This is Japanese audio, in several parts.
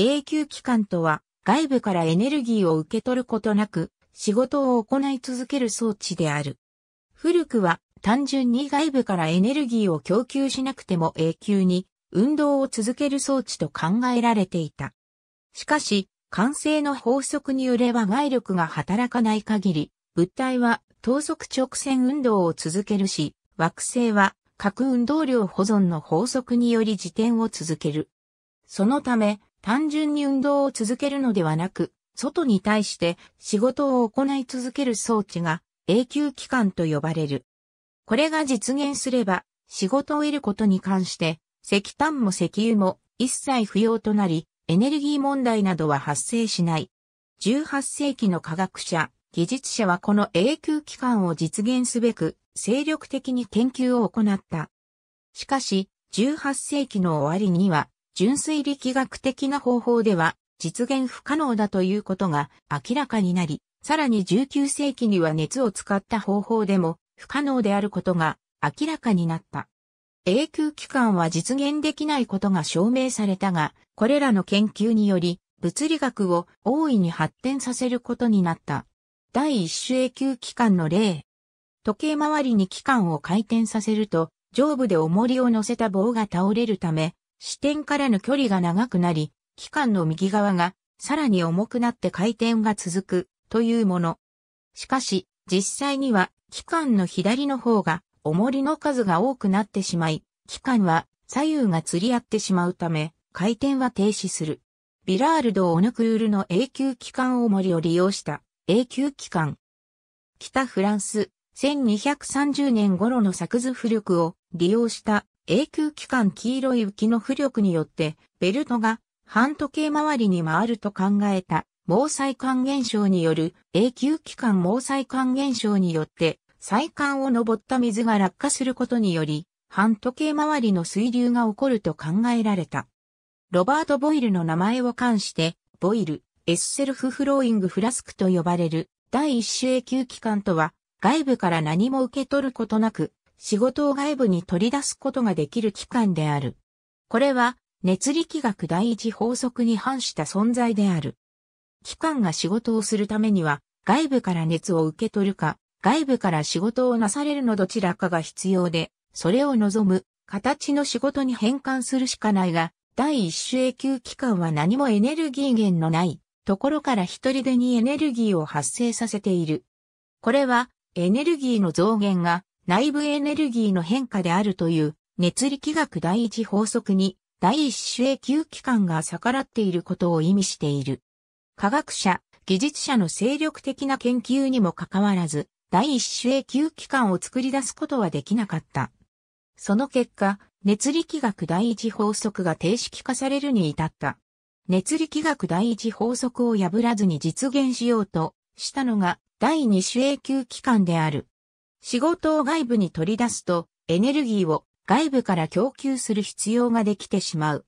永久期間とは外部からエネルギーを受け取ることなく仕事を行い続ける装置である。古くは単純に外部からエネルギーを供給しなくても永久に運動を続ける装置と考えられていた。しかし、慣性の法則によれば外力が働かない限り、物体は等速直線運動を続けるし、惑星は核運動量保存の法則により自転を続ける。そのため、単純に運動を続けるのではなく、外に対して仕事を行い続ける装置が永久期間と呼ばれる。これが実現すれば、仕事を得ることに関して、石炭も石油も一切不要となり、エネルギー問題などは発生しない。18世紀の科学者、技術者はこの永久期間を実現すべく、精力的に研究を行った。しかし、18世紀の終わりには、純粋力学的な方法では、実現不可能だということが明らかになり、さらに19世紀には熱を使った方法でも不可能であることが明らかになった。永久期間は実現できないことが証明されたが、これらの研究により物理学を大いに発展させることになった。第一種永久期間の例。時計回りに期間を回転させると、上部で重りを乗せた棒が倒れるため、支点からの距離が長くなり、期間の右側がさらに重くなって回転が続くというもの。しかし、実際には期間の左の方が重りの数が多くなってしまい、期間は左右が釣り合ってしまうため、回転は停止する。ビラールド・オヌクールの永久期間重りを利用した永久期間。北フランス、1230年頃の作図浮力を利用した永久期間黄色い浮きの浮力によって、ベルトが半時計回りに回ると考えた毛細管現象による永久期間毛細管現象によって細管を登った水が落下することにより半時計回りの水流が起こると考えられた。ロバート・ボイルの名前を冠して、ボイル、エッセルフ・フローイング・フラスクと呼ばれる第一種永久期間とは外部から何も受け取ることなく仕事を外部に取り出すことができる期間である。これは熱力学第一法則に反した存在である。機関が仕事をするためには、外部から熱を受け取るか、外部から仕事をなされるのどちらかが必要で、それを望む形の仕事に変換するしかないが、第一種永久期間は何もエネルギー源のないところから一人でにエネルギーを発生させている。これはエネルギーの増減が内部エネルギーの変化であるという熱力学第一法則に第一種永久期間が逆らっていることを意味している。科学者、技術者の精力的な研究にもかかわらず、第一種永久期間を作り出すことはできなかった。その結果、熱力学第一法則が定式化されるに至った。熱力学第一法則を破らずに実現しようとしたのが第二種永久期間である。仕事を外部に取り出すとエネルギーを外部から供給する必要ができてしまう。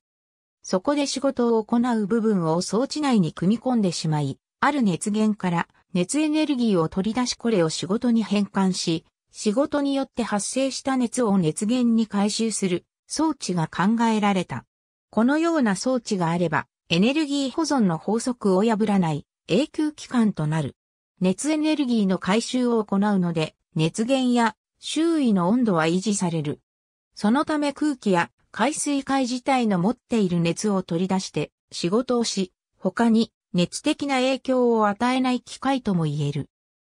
そこで仕事を行う部分を装置内に組み込んでしまい、ある熱源から熱エネルギーを取り出しこれを仕事に変換し、仕事によって発生した熱を熱源に回収する装置が考えられた。このような装置があれば、エネルギー保存の法則を破らない永久期間となる。熱エネルギーの回収を行うので、熱源や周囲の温度は維持される。そのため空気や海水界自体の持っている熱を取り出して仕事をし、他に熱的な影響を与えない機械とも言える。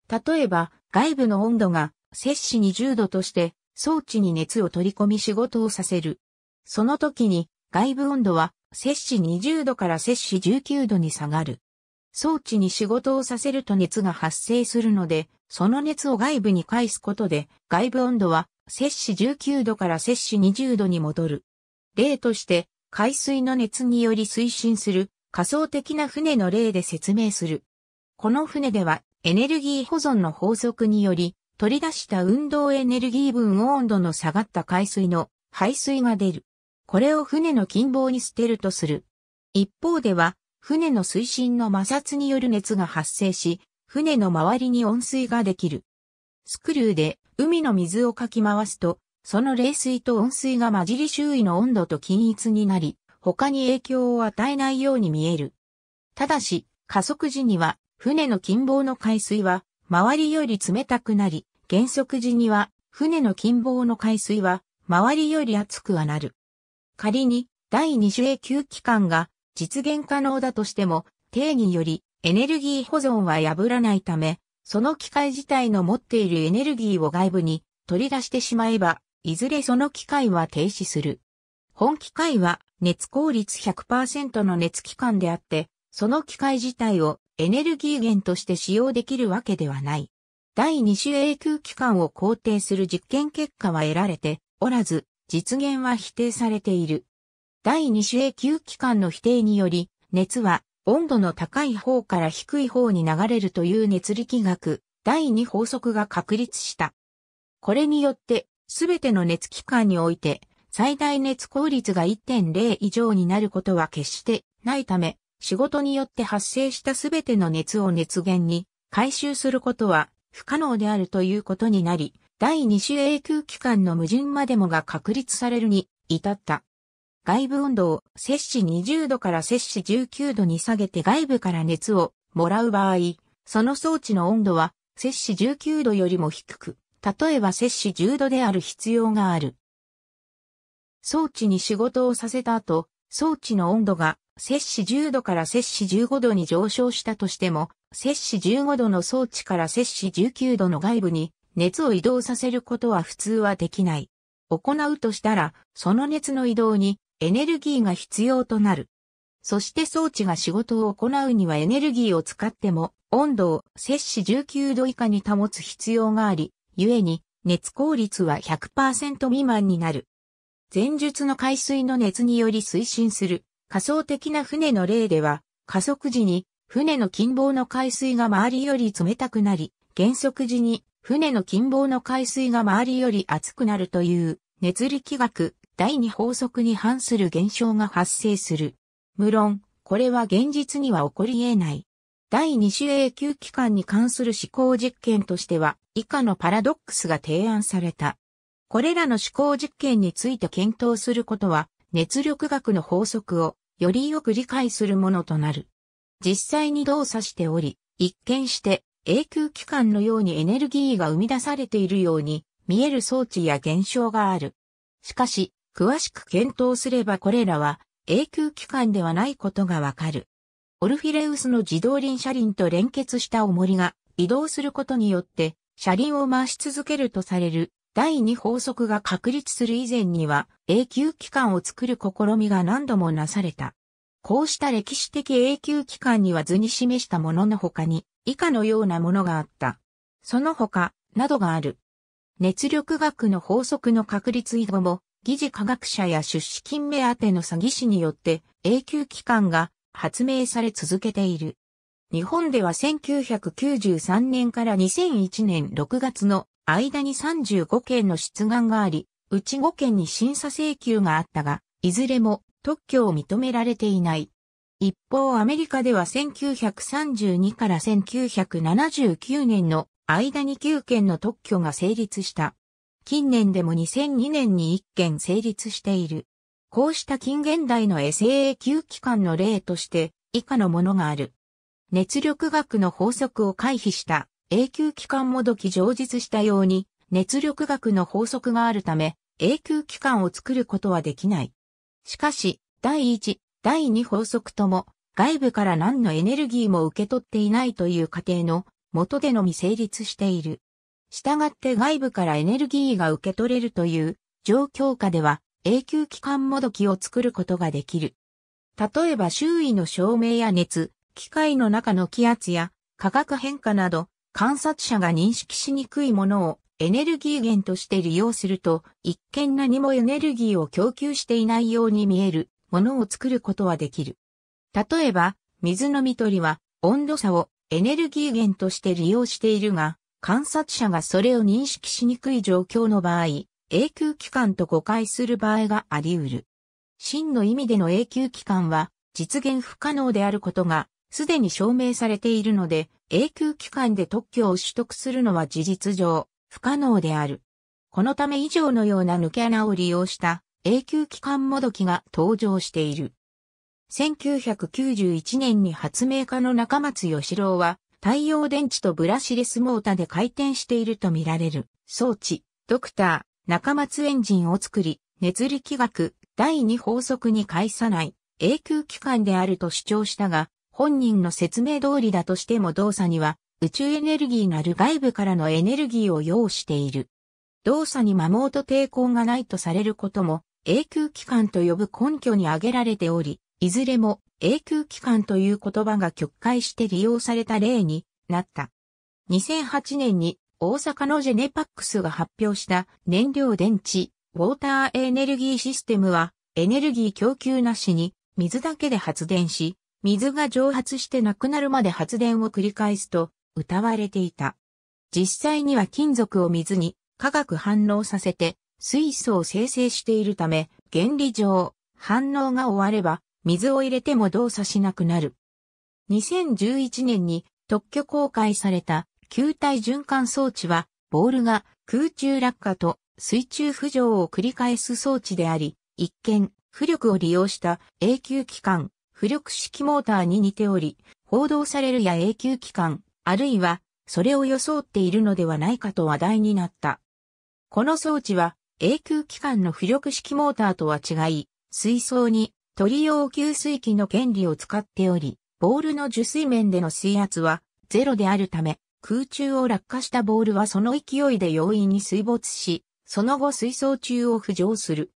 例えば、外部の温度が摂氏20度として装置に熱を取り込み仕事をさせる。その時に外部温度は摂氏20度から摂氏19度に下がる。装置に仕事をさせると熱が発生するので、その熱を外部に返すことで外部温度は摂氏19度から摂氏20度に戻る。例として、海水の熱により推進する仮想的な船の例で説明する。この船ではエネルギー保存の法則により取り出した運動エネルギー分温度の下がった海水の排水が出る。これを船の近傍に捨てるとする。一方では船の推進の摩擦による熱が発生し、船の周りに温水ができる。スクリューで海の水をかき回すと、その冷水と温水が混じり周囲の温度と均一になり、他に影響を与えないように見える。ただし、加速時には、船の近傍の海水は、周りより冷たくなり、減速時には、船の近傍の海水は、周りより熱くはなる。仮に、第二種永久期間が実現可能だとしても、定義よりエネルギー保存は破らないため、その機械自体の持っているエネルギーを外部に取り出してしまえば、いずれその機械は停止する。本機械は熱効率100%の熱機関であって、その機械自体をエネルギー源として使用できるわけではない。第二種永久期間を肯定する実験結果は得られておらず、実現は否定されている。第二種永久期間の否定により、熱は温度の高い方から低い方に流れるという熱力学、第二法則が確立した。これによって、すべての熱機関において、最大熱効率が1.0以上になることは決してないため、仕事によって発生したすべての熱を熱源に回収することは不可能であるということになり、第二種永久期間の矛盾までもが確立されるに至った。外部温度を摂氏20度から摂氏19度に下げて外部から熱をもらう場合、その装置の温度は摂氏19度よりも低く、例えば摂氏10度である必要がある。装置に仕事をさせた後、装置の温度が摂氏10度から摂氏15度に上昇したとしても、摂氏15度の装置から摂氏19度の外部に熱を移動させることは普通はできない。行うとしたら、その熱の移動にエネルギーが必要となる。そして装置が仕事を行うにはエネルギーを使っても温度を摂氏19度以下に保つ必要があり、故に熱効率は100%未満になる。前述の海水の熱により推進する仮想的な船の例では、加速時に船の近傍の海水が周りより冷たくなり、減速時に船の近傍の海水が周りより熱くなるという熱力学第二法則に反する現象が発生する。無論、これは現実には起こり得ない。第二種永久期間に関する思考実験としては、以下のパラドックスが提案された。これらの思考実験について検討することは、熱力学の法則をよりよく理解するものとなる。実際に動作しており、一見して永久期間のようにエネルギーが生み出されているように見える装置や現象がある。しかし、詳しく検討すればこれらは永久期間ではないことがわかる。オルフィレウスの自動輪車輪と連結した重りが移動することによって車輪を回し続けるとされる第二法則が確立する以前には永久期間を作る試みが何度もなされた。こうした歴史的永久期間には図に示したものの他に以下のようなものがあった。その他、などがある。熱力学の法則の確立以後も、疑似科学者や出資金目当ての詐欺師によって永久期間が発明され続けている。日本では1993年から2001年6月の間に35件の出願があり、うち5件に審査請求があったが、いずれも特許を認められていない。一方アメリカでは1932から1979年の間に9件の特許が成立した。近年でも2002年に1件成立している。こうした近現代の SAA 機関の例として以下のものがある。熱力学の法則を回避した永久期間もどき上実したように熱力学の法則があるため永久期間を作ることはできない。しかし、第1、第2法則とも外部から何のエネルギーも受け取っていないという過程の元でのみ成立している。したがって外部からエネルギーが受け取れるという状況下では永久期間もどきを作ることができる。例えば周囲の照明や熱、機械の中の気圧や化学変化など観察者が認識しにくいものをエネルギー源として利用すると一見何もエネルギーを供給していないように見えるものを作ることはできる。例えば水飲み取りは温度差をエネルギー源として利用しているが観察者がそれを認識しにくい状況の場合永久期間と誤解する場合があり得る。真の意味での永久期間は実現不可能であることがすでに証明されているので永久期間で特許を取得するのは事実上不可能である。このため以上のような抜け穴を利用した永久期間もどきが登場している。1991年に発明家の中松義郎は、太陽電池とブラシレスモーターで回転しているとみられる。装置、ドクター、中松エンジンを作り、熱力学、第二法則に介さない。永久期間であると主張したが、本人の説明通りだとしても動作には宇宙エネルギーなる外部からのエネルギーを要している。動作に摩耗と抵抗がないとされることも永久期間と呼ぶ根拠に挙げられており、いずれも永久期間という言葉が曲解して利用された例になった。2008年に大阪のジェネパックスが発表した燃料電池ウォーターエネルギーシステムはエネルギー供給なしに水だけで発電し、水が蒸発してなくなるまで発電を繰り返すと歌われていた。実際には金属を水に化学反応させて水素を生成しているため原理上反応が終われば水を入れても動作しなくなる。2011年に特許公開された球体循環装置は、ボールが空中落下と水中浮上を繰り返す装置であり、一見、浮力を利用した永久期間、浮力式モーターに似ており、報道されるや永久期間、あるいは、それを装っているのではないかと話題になった。この装置は、永久期間の浮力式モーターとは違い、水槽に鳥用給水器の原理を使っており、ボールの受水面での水圧はゼロであるため、空中を落下したボールはその勢いで容易に水没し、その後水槽中を浮上する。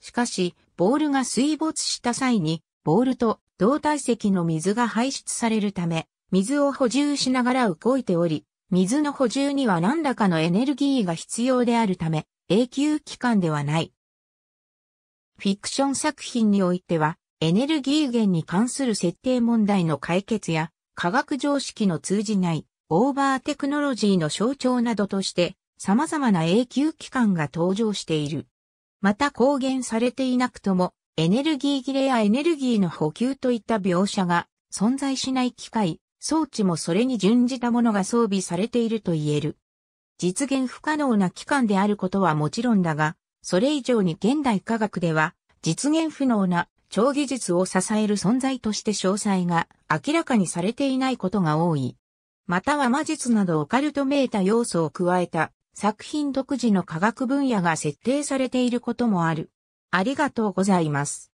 しかし、ボールが水没した際に、ボールと同体積の水が排出されるため、水を補充しながら動いており、水の補充には何らかのエネルギーが必要であるため、永久期間ではない。フィクション作品においては、エネルギー源に関する設定問題の解決や、科学常識の通じないオーバーテクノロジーの象徴などとして、様々な永久期間が登場している。また公言されていなくとも、エネルギー切れやエネルギーの補給といった描写が存在しない機械、装置もそれに準じたものが装備されていると言える。実現不可能な期間であることはもちろんだが、それ以上に現代科学では実現不能な超技術を支える存在として詳細が明らかにされていないことが多い。または魔術などオカルトめいた要素を加えた作品独自の科学分野が設定されていることもある。ありがとうございます。